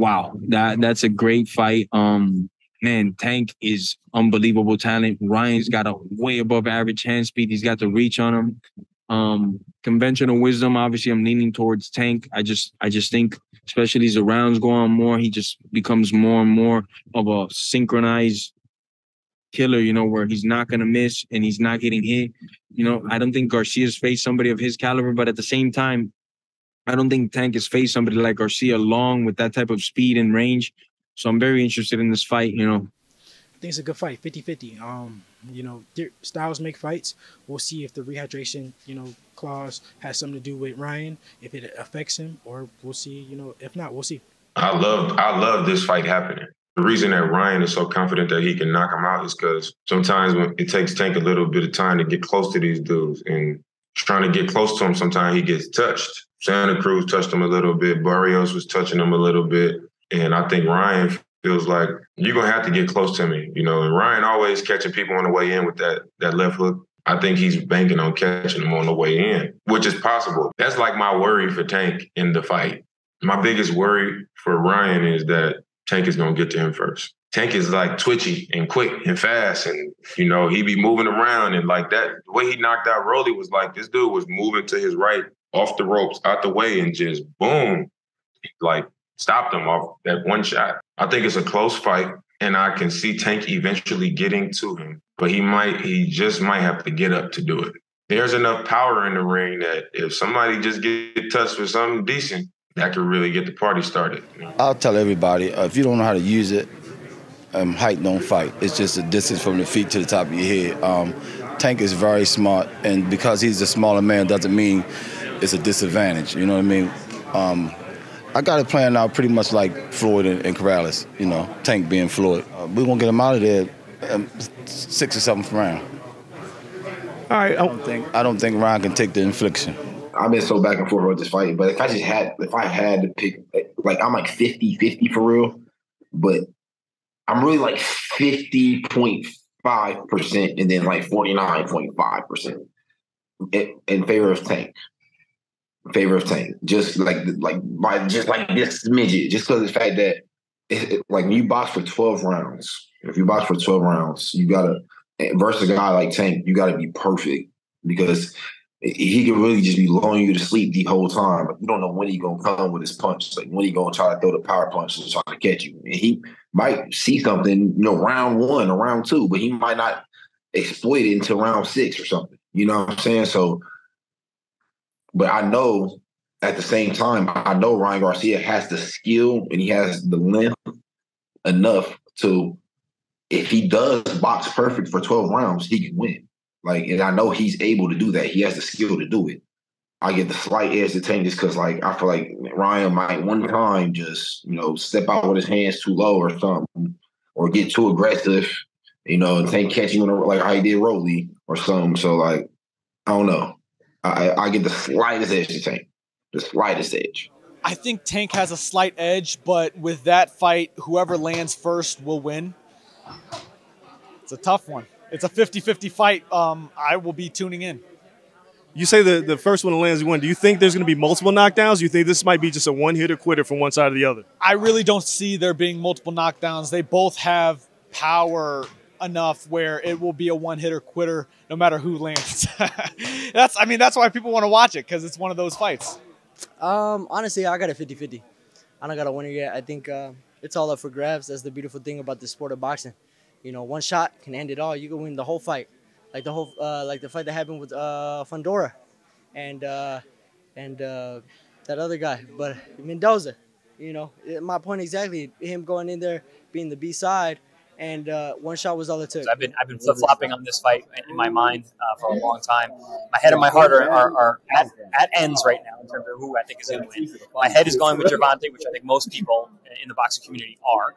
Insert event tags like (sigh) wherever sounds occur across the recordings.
wow, that that's a great fight. Um, man, Tank is unbelievable talent. Ryan's got a way above average hand speed. He's got the reach on him. Um, conventional wisdom, obviously, I'm leaning towards Tank. I just, I just think, especially as the rounds go on more, he just becomes more and more of a synchronized killer. You know, where he's not gonna miss and he's not getting hit. You know, I don't think Garcia's faced somebody of his caliber, but at the same time, I don't think Tank has faced somebody like Garcia long with that type of speed and range. So I'm very interested in this fight. You know, I think it's a good fight, 50-50. Um, you know, styles make fights. We'll see if the rehydration, you know, clause has something to do with Ryan, if it affects him, or we'll see. You know, if not, we'll see. I love, I love this fight happening. The reason that Ryan is so confident that he can knock him out is because sometimes when it takes Tank a little bit of time to get close to these dudes, and trying to get close to him, sometimes he gets touched. Santa Cruz touched him a little bit. Barrios was touching him a little bit, and I think Ryan feels like you're gonna have to get close to me, you know. And Ryan always catching people on the way in with that that left hook. I think he's banking on catching them on the way in, which is possible. That's like my worry for Tank in the fight. My biggest worry for Ryan is that Tank is gonna get to him first. Tank is like twitchy and quick and fast, and you know he be moving around and like that. The way he knocked out Rolly was like this dude was moving to his right, off the ropes, out the way, and just boom, like stopped him off that one shot. I think it's a close fight, and I can see Tank eventually getting to him, but he might, he just might have to get up to do it. There's enough power in the ring that if somebody just get touched with something decent, that could really get the party started. I'll tell everybody uh, if you don't know how to use it, um, height don't fight. It's just a distance from the feet to the top of your head. Um, Tank is very smart, and because he's a smaller man doesn't mean it's a disadvantage. You know what I mean? Um, I got it planned out pretty much like Floyd and, and Corrales, you know, Tank being Floyd. Uh, we're going to get him out of there um, six or seventh round. All right. I don't, think, I don't think Ryan can take the infliction. I've been so back and forth with this fight, but if I just had, if I had to pick, like I'm like 50 50 for real, but I'm really like 50.5% and then like 49.5% in, in favor of Tank favor of Tank. Just like like by just like this midget, just because the fact that it, it, like you box for twelve rounds. If you box for twelve rounds, you gotta versus a guy like Tank, you gotta be perfect because he can really just be lulling you to sleep the whole time. But you don't know when he gonna come with his punch. Like when he gonna try to throw the power punch and try to catch you. And he might see something, you know, round one or round two, but he might not exploit it until round six or something. You know what I'm saying? So but I know at the same time, I know Ryan Garcia has the skill and he has the length enough to, if he does box perfect for 12 rounds, he can win. Like, and I know he's able to do that. He has the skill to do it. I get the slight edge to Tank just because, like, I feel like Ryan might one time just, you know, step out with his hands too low or something, or get too aggressive, you know, and Tank catching a, like how he did Rolly or something. So, like, I don't know. I, I get the slightest edge to Tank, the slightest edge. I think Tank has a slight edge, but with that fight, whoever lands first will win. It's a tough one. It's a 50 50 fight. Um, I will be tuning in. You say the, the first one lands one. Do you think there's going to be multiple knockdowns? Do you think this might be just a one hitter quitter from one side or the other? I really don't see there being multiple knockdowns. They both have power enough where it will be a one hitter quitter no matter who lands. (laughs) that's I mean that's why people want to watch it because it's one of those fights. Um, honestly, I got a 50-50. I don't got a winner yet. I think uh, it's all up for grabs. That's the beautiful thing about the sport of boxing. You know, one shot can end it all. You can win the whole fight, like the whole uh, like the fight that happened with uh, Fundora, and uh, and uh, that other guy, but Mendoza. You know, my point exactly. Him going in there, being the B side, and uh, one shot was all it took. I've been I've been flip flopping on this fight in my mind uh, for a long time. My head and my heart are, are, are, at, at ends right now in terms of who I think is going to win. My head is going with Gervonta, which I think most people in the boxing community are.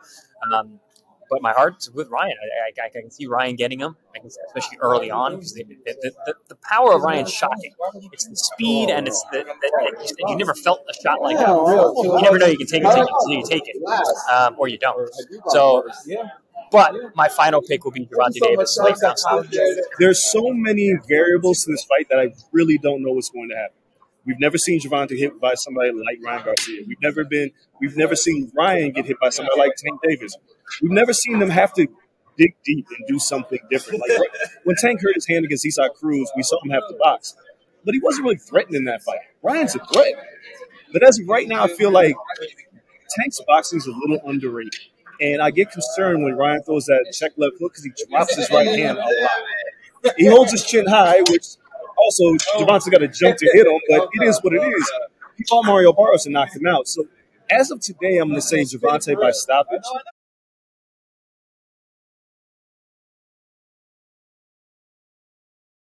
Um, but my heart's with Ryan. I, I, I, can see Ryan getting him, especially early on, because the, the, the, power of Ryan's shocking. It's the speed, and it's the, the you, you, never felt a shot like that. You never know you can take it until you take it, um, or you don't. So but my final pick will be Gervonta Davis, late There's so many variables to this fight that I really don't know what's going to happen. We've never seen Gervonta hit by somebody like Ryan Garcia. We've never been. We've never seen Ryan get hit by somebody like Tank Davis. We've never seen them have to dig deep and do something different. Like when Tank hurt his hand against Eastside Cruz, we saw him have to box, but he wasn't really threatening that fight. Ryan's a threat, but as of right now, I feel like Tank's boxing is a little underrated, and I get concerned when Ryan throws that check left hook because he drops his right hand a lot. He holds his chin high, which also Gervonta got to jump to hit him, but it is what it is. He fought Mario Barrios and knocked him out. So as of today, I'm going to say Gervonta by stoppage.